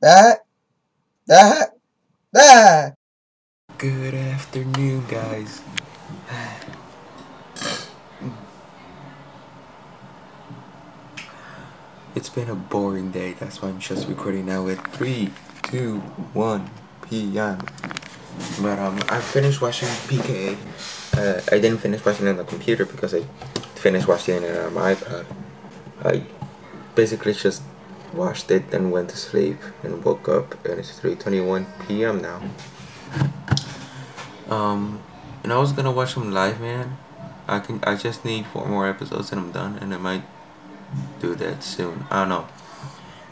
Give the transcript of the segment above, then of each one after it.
that, that, that. Good afternoon, guys. It's been a boring day, that's why I'm just recording now at 3, 2, 1 p.m. But um, I finished watching PKA. Uh, I didn't finish watching it on the computer because I finished watching it on my iPad. I basically just watched it and went to sleep and woke up and it's 3.21 p.m. now. Um, and I was gonna watch some live, man. I can. I just need four more episodes and I'm done, and I might do that soon. I don't know.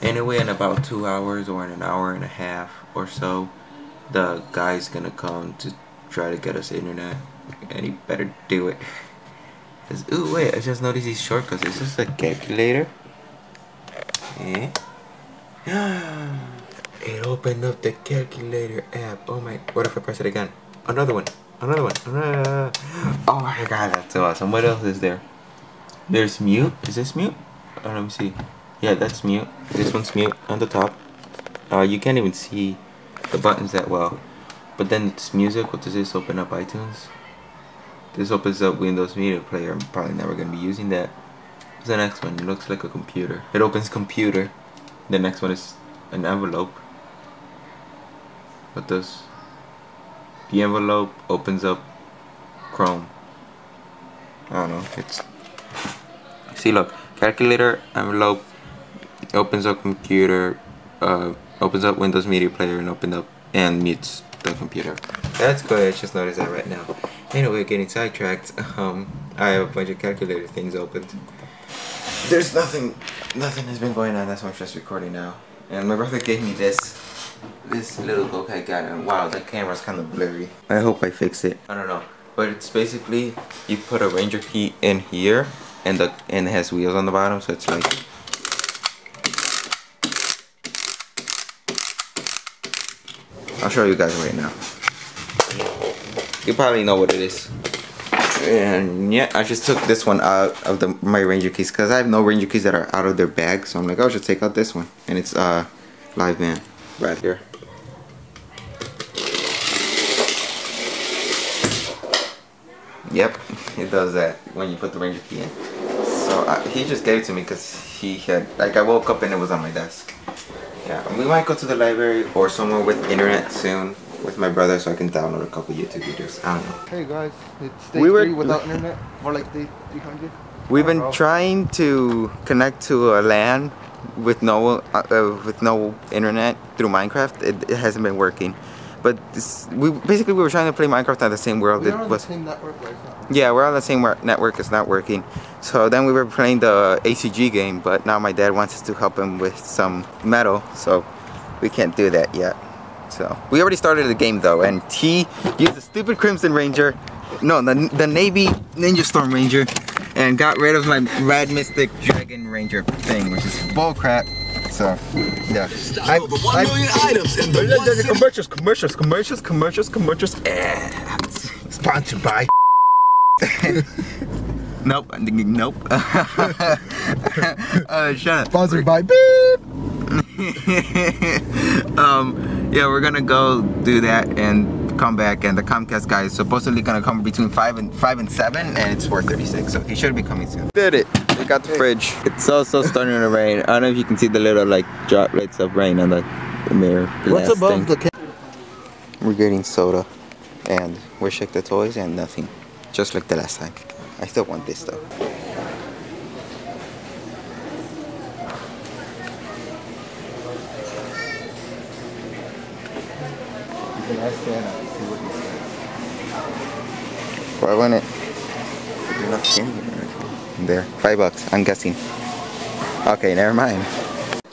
Anyway, in about two hours or in an hour and a half or so, the guy's gonna come to try to get us internet, and he better do it. Ooh, wait! I just noticed these shortcuts. Is this a calculator? Eh? it opened up the calculator app. Oh my! What if I press it again? Another one. Another one. Another. Oh my god, that's so awesome. What else is there? There's mute. Is this mute? Oh, let me see. Yeah, that's mute. This one's mute on the top. Uh, you can't even see the buttons that well. But then it's music. What does this open up? iTunes. This opens up Windows Media Player. I'm probably never gonna be using that. The next one? It looks like a computer. It opens computer. The next one is an envelope. What does? The envelope opens up Chrome. I don't know. It's see look calculator envelope opens up computer uh, opens up Windows Media Player and open up and mutes the computer. That's good. I just noticed that right now. Anyway, getting sidetracked. Um, I have a bunch of calculator things opened. There's nothing, nothing has been going on. That's why I'm just recording now. And my brother gave me this, this little book I. And wow, the camera's kind of blurry. I hope I fix it. I don't know, but it's basically you put a Ranger key in here, and the and it has wheels on the bottom, so it's like. I'll show you guys right now. You probably know what it is. And yeah, I just took this one out of the my Ranger keys because I have no Ranger keys that are out of their bag. So I'm like, I'll just take out this one. And it's uh Liveman right here. Yep, it does that when you put the Ranger key in. So uh, he just gave it to me because he had, like I woke up and it was on my desk. Yeah, we might go to the library or somewhere with internet soon with my brother so I can download a couple YouTube videos. I don't know. Hey guys, it's day We were- three without internet, or like day 300. We've been Uh-oh. trying to connect to a LAN with no uh, uh, with no internet through Minecraft. It, it hasn't been working. But this, we basically we were trying to play Minecraft on the same world. We it on was the same network right now. yeah, we're on the same network. It's not working. So then we were playing the ACG game, but now my dad wants us to help him with some metal, so we can't do that yet. So we already started the game though, and he used the stupid Crimson Ranger, no, the the Navy Ninja Storm Ranger, and got rid of my Rad Mystic Dragon Ranger thing, which is bullcrap. So yeah, I, over 1 million items in the one commercials, commercials, commercials, commercials, commercials. Eh, sponsored by. nope, nope. uh, shut up. Sponsored by Beep. um, yeah, we're gonna go do that and come back. And the Comcast guy is supposedly gonna come between five and five and seven, and it's 4:36, so he should be coming soon. Did it? We got the fridge. It's also starting to rain. I don't know if you can see the little like droplets of rain on the mirror. What's above thing. the? Ca- We're getting soda, and we're Shake the Toys, and nothing, just like the last time. I still want this though. Why it? You're not seeing it. There, five bucks. I'm guessing. Okay, never mind.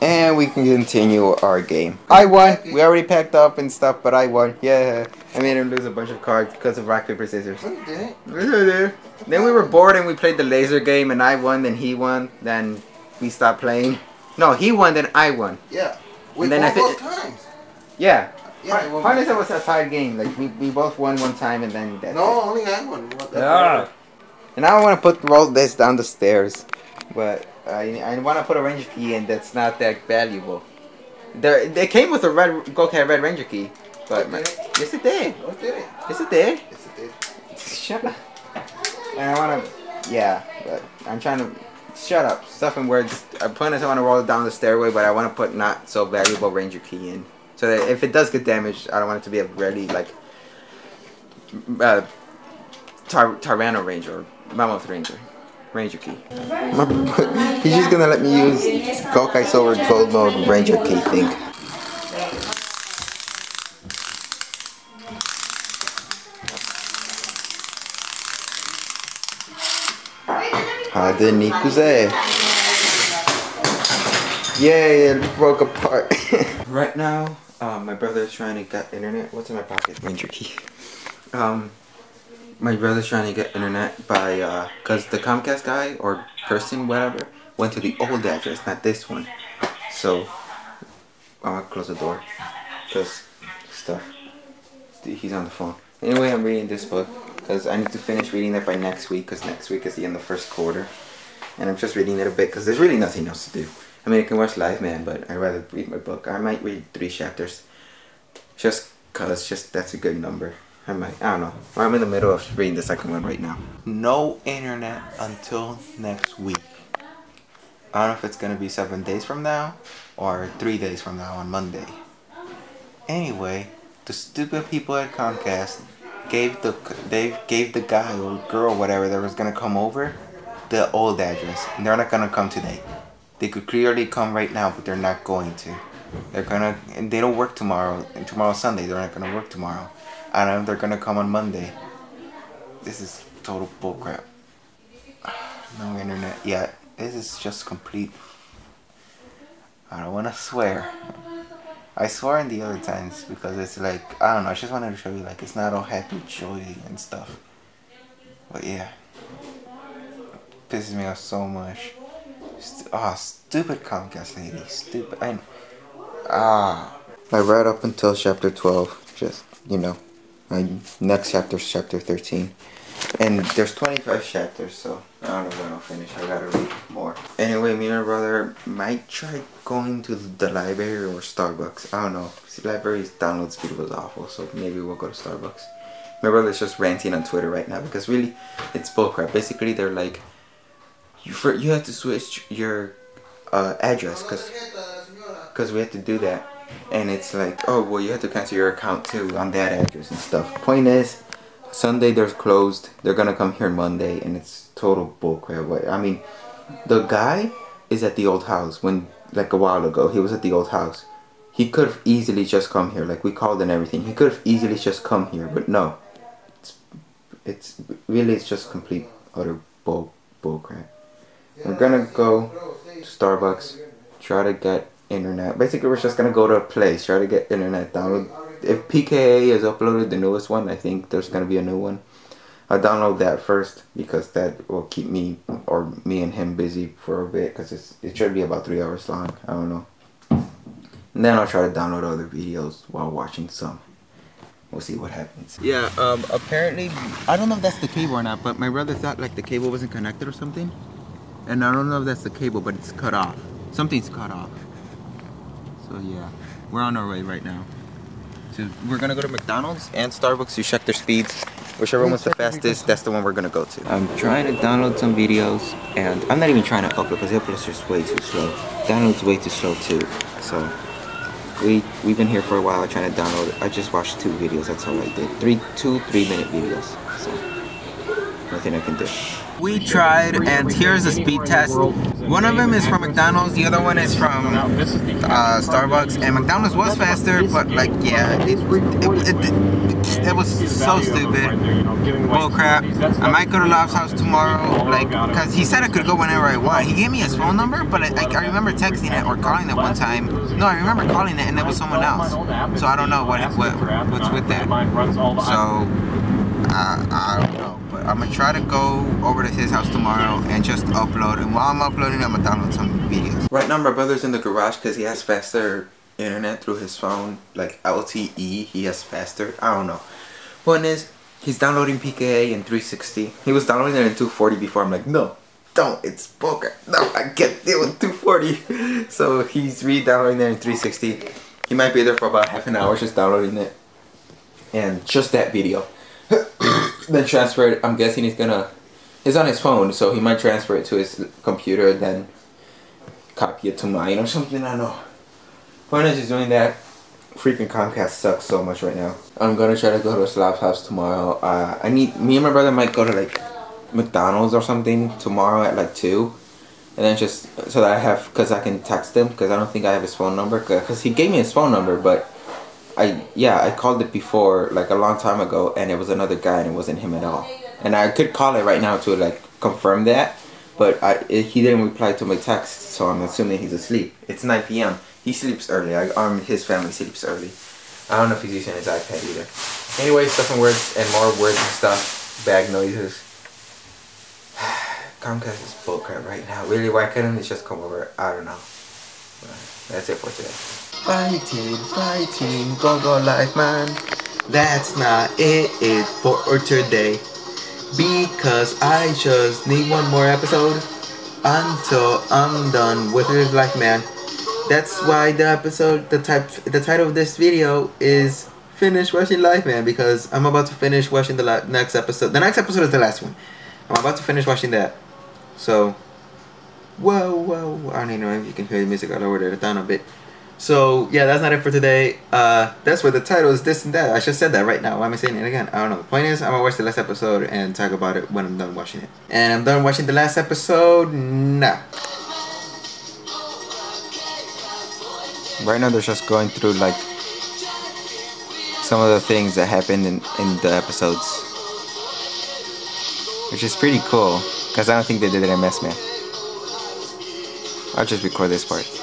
And we can continue our game. I won. We already packed up and stuff, but I won. Yeah, I made him lose a bunch of cards because of rock paper scissors. No, you didn't. Then we were bored and we played the laser game, and I won. Then he won. Then we stopped playing. No, he won. Then I won. Yeah. We And then won both times. Yeah. Yeah. we Harness both was a tied game. Like we, we both won one time, and then that's No, it. only I won. What the Yeah. And I want to put roll this down the stairs, but I I want to put a ranger key in that's not that valuable. There, they came with a red Gokai Red Ranger key, but Did it? yes, it did. No, it didn't. Yes, it did. Yes, it did. Shut up. And I wanna, yeah, but I'm trying to. Shut up. Stuff in words. I'm putting this. I want to roll it down the stairway, but I want to put not so valuable Ranger key in, so that if it does get damaged, I don't want it to be a really like uh, Tyr Tyranno Ranger or Mammoth Ranger. Ranger key. He's just gonna let me use Gokai Silver Gold Mode Ranger key thing. Hade Nikuze. Yay, it broke apart. right now, um, my brother's trying to get internet. What's in my pocket? Ranger key. Um, my brother's trying to get internet by, uh, cause the Comcast guy or person, whatever, went to the old address, not this one. So, I'm gonna close the door, cause stuff. He's on the phone. Anyway, I'm reading this book because I need to finish reading it by next week because next week is the end of the first quarter. And I'm just reading it a bit because there's really nothing else to do. I mean, I can watch Liveman, but I'd rather read my book. I might read three chapters just because just that's a good number. I might, I don't know. I'm in the middle of reading the second one right now. No internet until next week. I don't know if it's gonna be seven days from now or three days from now on Monday. Anyway, the stupid people at Comcast gave the they gave the guy or girl whatever that was gonna come over the old address, and they're not gonna come today. They could clearly come right now, but they're not going to. They're gonna and they don't work tomorrow. And tomorrow's Sunday. They're not gonna work tomorrow. I don't know if they're gonna come on Monday. This is total bullcrap. No internet yet. This is just complete. I don't want to swear. I swore in the other times because it's like I don't know. I just wanted to show you like it's not all happy, joy, and stuff. But yeah, pisses me off so much. St- oh, stupid Comcast lady, stupid. I ah. I read up until chapter twelve. Just you know, my next chapter is chapter thirteen. And there's 25 chapters, so I don't know when I'll finish. I gotta read more. Anyway, me and my brother might try going to the library or Starbucks. I don't know. See, library's download speed was awful, so maybe we'll go to Starbucks. My brother's just ranting on Twitter right now because really, it's bullcrap. Basically, they're like, you for you have to switch your uh, address because because we had to do that. And it's like, oh, well, you have to cancel your account too on that address and stuff. Point is, Sunday they're closed. They're gonna come here Monday, and it's total bullcrap. I mean, the guy is at the old house when, like a while ago, he was at the old house. He could have easily just come here, like we called and everything. He could have easily just come here, but no. It's, it's really it's just complete utter bull bullcrap. We're gonna go to Starbucks, try to get internet. Basically, we're just gonna go to a place, try to get internet download. If PKA is uploaded, the newest one, I think there's gonna be a new one. I'll download that first because that will keep me or me and him busy for a bit because it's it should be about three hours long. I don't know. And then I'll try to download other videos while watching some. We'll see what happens. Yeah, um, apparently, I don't know if that's the cable or not, but my brother thought like the cable wasn't connected or something. And I don't know if that's the cable, but it's cut off. Something's cut off. So yeah, we're on our way right now. So we're gonna go to McDonald's and Starbucks to check their speeds. Whichever one's the fastest, that's the one we're gonna go to. I'm trying to download some videos, and I'm not even trying to upload because the upload's just way too slow. Download's way too slow too. So we we've been here for a while trying to download. I just watched two videos. That's all I did. Three, two, three minute videos. So nothing I can do. We tried, and here's the speed test. One of them is from McDonald's, the other one is from uh, Starbucks, and McDonald's was faster, but like, yeah, it, it, it, it was so stupid. Bull crap. I might go to Lob's house tomorrow, like, because he said I could go whenever I want. He gave me his phone number, but I, I, remember texting it or calling it one time. No, I remember calling it, and it was someone else. So I don't know what, what what's with that. So, uh, I. But I'm gonna try to go over to his house tomorrow and just upload. And while I'm uploading, I'm gonna download some videos. Right now, my brother's in the garage because he has faster internet through his phone, like LTE. He has faster. I don't know. Point is, he's downloading PKA in 360. He was downloading it in 240 before. I'm like, no, don't. It's poker. No, I can't deal with 240. So he's re-downloading it in 360. He might be there for about half an hour just downloading it. And just that video. Then transfer it. I'm guessing he's gonna. It's on his phone, so he might transfer it to his computer, then copy it to mine or something. I don't know. Point is, he's doing that. Freaking Comcast sucks so much right now. I'm gonna try to go to Slav's house tomorrow. Uh, I need me and my brother might go to like McDonald's or something tomorrow at like two, and then just so that I have because I can text him because I don't think I have his phone number because he gave me his phone number, but I yeah I called it before like a long time ago and it was another guy and it wasn't him at all, and I could call it right now to like confirm that, but I it, he didn't reply to my text, so I'm assuming he's asleep. It's 9 p.m. He sleeps early. I, um, his family sleeps early. I don't know if he's using his iPad either. Anyway, stuff and words and more words and stuff. Bag noises. Comcast is bullcrap right now. Really, why couldn't it just come over? I don't know. That's it for today. Fighting, fighting, go go Liveman. That's not it, it for today. Because I just need one more episode until I'm done with Live Liveman. That's why the episode, the type, the title of this video is "Finish Watching Liveman" because I'm about to finish watching the next episode. The next episode is the last one. I'm about to finish watching that. So, whoa, whoa! I don't even know if you can hear the music. I lowered it down a bit. So yeah, that's not it for today. Uh, that's where the title is this and that. I just said that right now. Why am I saying it again? I don't know. The point is, I'm gonna watch the last episode and talk about it when I'm done watching it. And I'm done watching the last episode now. Right now, they're just going through like some of the things that happened in, in the episodes, which is pretty cool because I don't think they did it in Maskman. I'll just record this part.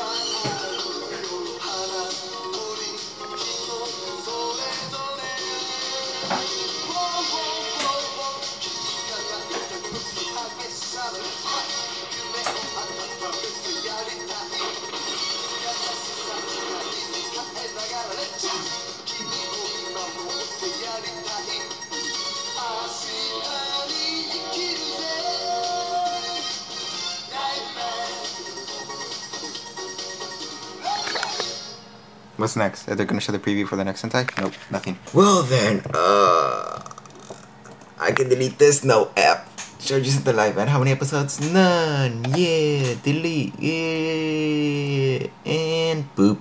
What's next? Are they gonna show the preview for the next Sentai? Nope, nothing. Well then, uh, I can delete this no app. George the Liveman. How many episodes? None. Yeah. Delete. Yeah. And boop.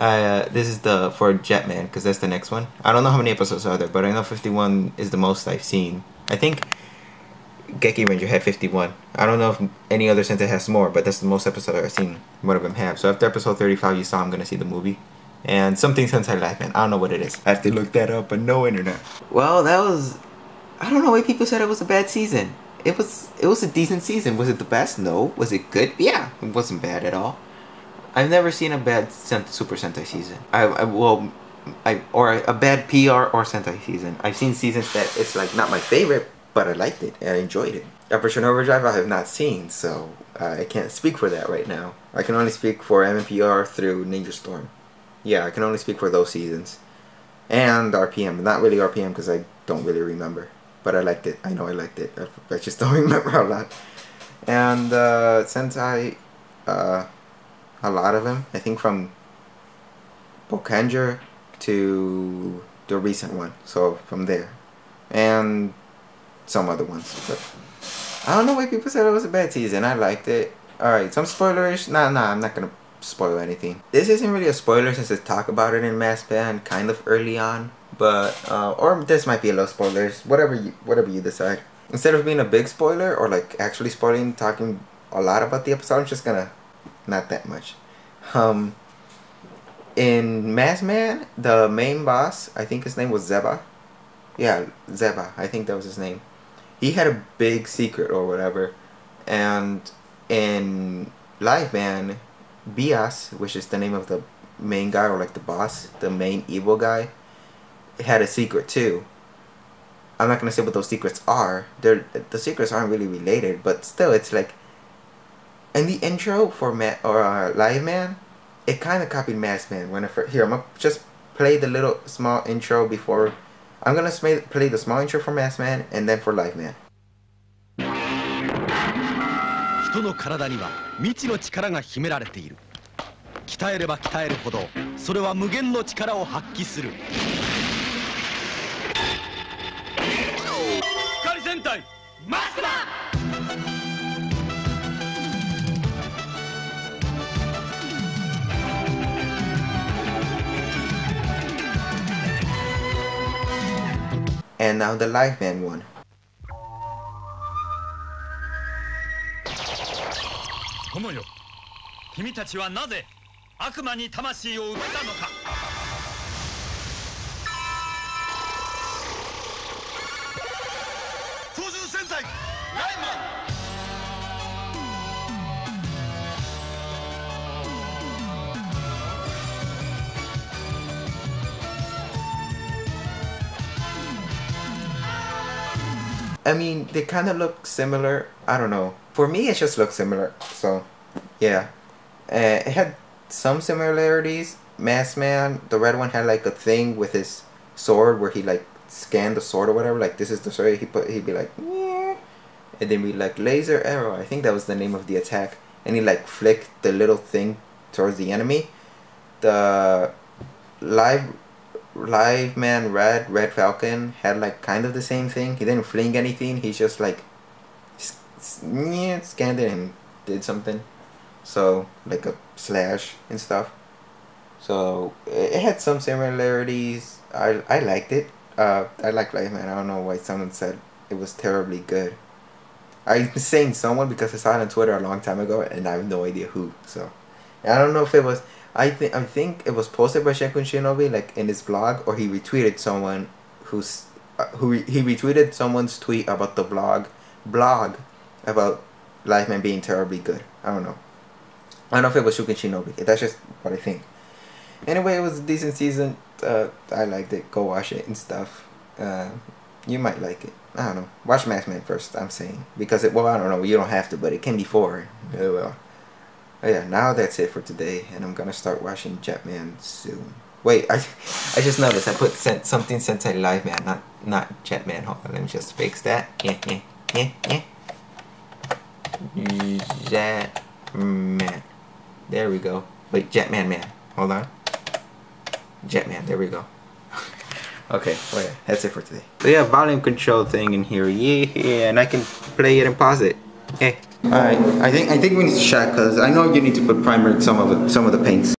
Uh, this is the for Jetman because that's the next one. I don't know how many episodes are there, but I know 51 is the most I've seen. I think Geki Ranger had 51. I don't know if any other Sentai has more, but that's the most episode I've seen one of them have. So after episode 35, you saw I'm gonna see the movie. And something Sentai Liveman. I don't know what it is. I have to look that up, but no internet. Well, that was. I don't know why people said it was a bad season. It was. It was a decent season. Was it the best? No. Was it good? Yeah. It wasn't bad at all. I've never seen a bad Sent- Super Sentai season. I, I well, I or a bad PR or Sentai season. I've seen seasons that it's like not my favorite, but I liked it and I enjoyed it. Operation Overdrive I have not seen, so uh, I can't speak for that right now. I can only speak for MMPR through Ninja Storm. Yeah, I can only speak for those seasons. And RPM, not really RPM because I don't really remember. But I liked it. I know I liked it. I, I just don't remember a lot. And uh, Sentai, uh, a lot of them. I think from Boukenger to the recent one. So from there. And some other ones. But I don't know why people said it was a bad season. I liked it. Alright, some spoilers. Nah, nah, I'm not gonna spoil anything. This isn't really a spoiler since I talk about it in Maskman kind of early on. But, uh, or this might be a little spoilers. Whatever you, whatever you decide. Instead of being a big spoiler or like actually spoiling, talking a lot about the episode, I'm just gonna, not that much. Um, in Maskman, the main boss, I think his name was Zeba. Yeah, Zeba. I think that was his name. He had a big secret or whatever. And in Liveman, Bias, which is the name of the main guy or like the boss, the main evil guy, had a secret too. I'm not gonna say what those secrets are. They're the secrets aren't really related, but still, it's like in the intro for Ma- or uh, Liveman, it kind of copied Maskman. When I first, here, I'm gonna just play the little small intro before. I'm gonna sm play the small intro for Mass Man and then for Live Man. 人の体には未知の力が秘められている鍛えれば鍛えるほどそれは無限の力を発揮する And now the live man one. Tomoyo, 君たちはなぜ悪魔に魂を売ったのか I mean, they kind of look similar. I don't know. For me, it just looks similar. So, yeah. Uh, it had some similarities. Maskman, the red one had like a thing with his sword where he like scanned the sword or whatever. Like this is the sword. He put. He'd be like, yeah. and then we like laser arrow. I think that was the name of the attack. And he like flicked the little thing towards the enemy. The live Liveman red red falcon had like kind of the same thing. He didn't fling anything. He just like scanned it and did something. So like a slash and stuff. So it it had some similarities. I i liked it. Uh i like Liveman. I don't know why someone said it was terribly good. I'm saying someone because i saw it on twitter a long time ago and i have no idea who so. I don't know if it was I think I think it was posted by Shenkun Shinobi like in his blog, or he retweeted someone who's uh, who re- he retweeted someone's tweet about the blog blog about Liveman being terribly good. I don't know. I don't know if it was Shuken Shinobi. That's just what I think. Anyway, it was a decent season. Uh, I liked it. Go watch it and stuff. Uh, you might like it. I don't know. Watch Max Maskman first. I'm saying because it. Well, I don't know. You don't have to, but it can be for. Oh well. Oh yeah, now that's it for today, and I'm gonna start watching Jetman soon. Wait, I I just noticed I put sen- something Sentai Liveman, not not Jetman. Hold on, let me just fix that. Yeah, yeah, yeah, yeah. Jetman. There we go. Wait, Jetman Man. Hold on. Jetman. There we go. okay, well yeah, that's it for today. So yeah, volume control thing in here. Yeah, and I can play it and pause it. Hey. Alright, I think I think we need to check because I know you need to put primer in some of the, some of the paints.